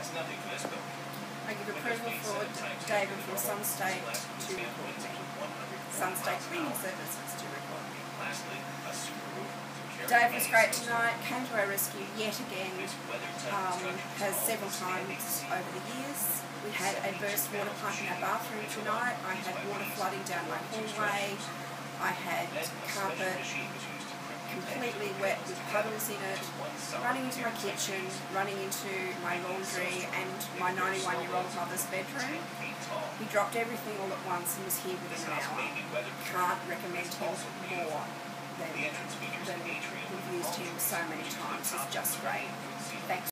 That's nothing for this building. I give approval for David from Sunstate to report me. Sunstate Cleaning Services to report me. Lastly, a super roof Dave was great tonight, came to our rescue yet again, um, has several times over the years. We had a burst water pipe in our bathroom tonight. I had water flooding down my hallway. I had Then a special carpet machine was used to crimp completely wet with puddles in it, running into my kitchen, running into my laundry and my 91 year old mother's bedroom. He dropped everything all at once and was here within an hour. Can't recommend him more than, than we've used him so many times. He's just great.